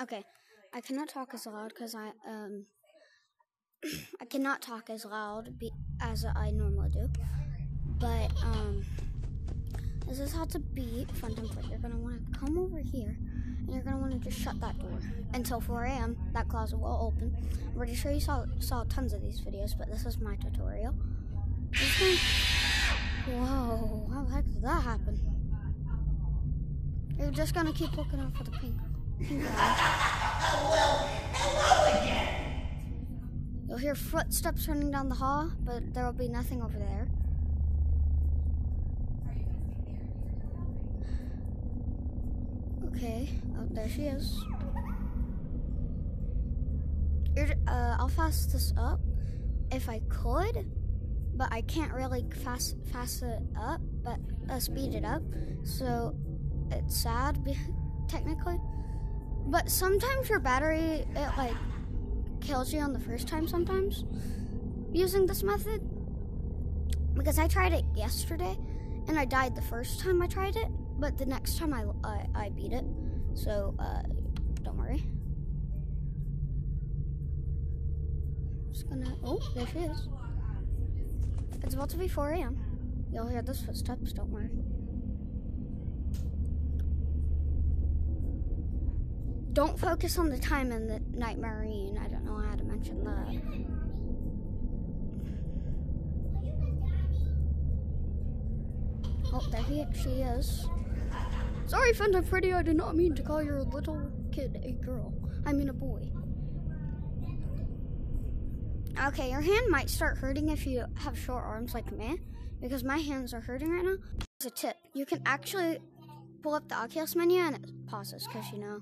okay, I cannot talk as loud because I um I cannot talk as loud be, as I normally do. But um, this is how to beat Funtime Freddy. You're gonna want to come over here, and you're gonna want to just shut that door until 4 a.m. That closet will open. I'm pretty sure you saw saw tons of these videos, but this is my tutorial. Whoa! How the heck did that happen? You're just gonna keep looking out for the pink. Pink You'll hear footsteps running down the hall, but there will be nothing over there. Okay, oh, there she is. Uh, I'll fast this up if I could, but I can't really fast fast it up, but uh, speed it up. So it's sad, technically. But sometimes your battery it like kills you on the first time. Sometimes using this method because I tried it yesterday and I died the first time I tried it, but the next time I I, I beat it. So uh, don't worry. Just gonna. Oh, there she is. It's about to be 4 a.m. You'll hear those footsteps. Don't worry. Don't focus on the time in the Night Marine. I don't know how to mention that. Oh, there he, she is. Sorry, Funtime Freddy, I did not mean to call your little kid a girl. I mean a boy. Okay, your hand might start hurting if you have short arms like me, because my hands are hurting right now. As a tip, you can actually pull up the Oculus menu and it pauses, because you know,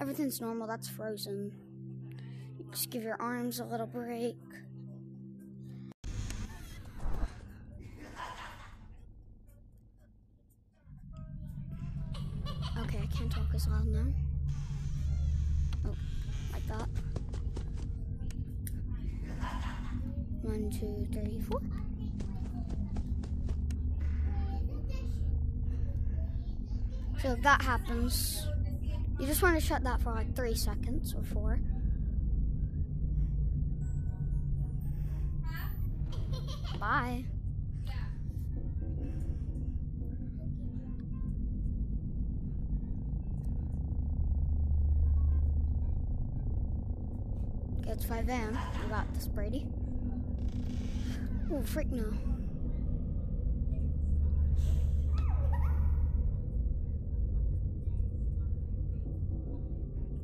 Everything's normal, that's frozen. Just give your arms a little break. Okay, I can't talk as loud now. Oh, like that. One, two, three, four. So if that happens, you just want to shut that for like three seconds or four. Bye. It's 5 a.m. You got this, Brady. Oh, freak no.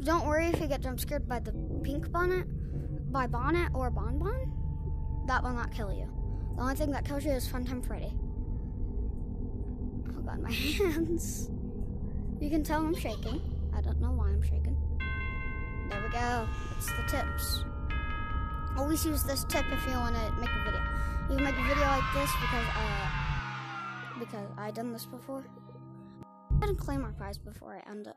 Don't worry if you get jump scared by the pink bonnet, by bonnet or bonbon. That will not kill you. The only thing that kills you is Funtime Freddy. Oh god, my hands. You can tell I'm shaking. I don't know why I'm shaking. There we go. It's the tips. Always use this tip if you want to make a video. You can make a video like this because uh because I done this before. I didn't claim our prize before I end it.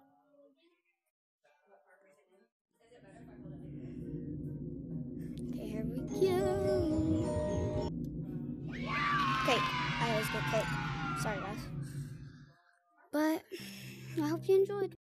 Get. Sorry, guys. But I hope you enjoyed.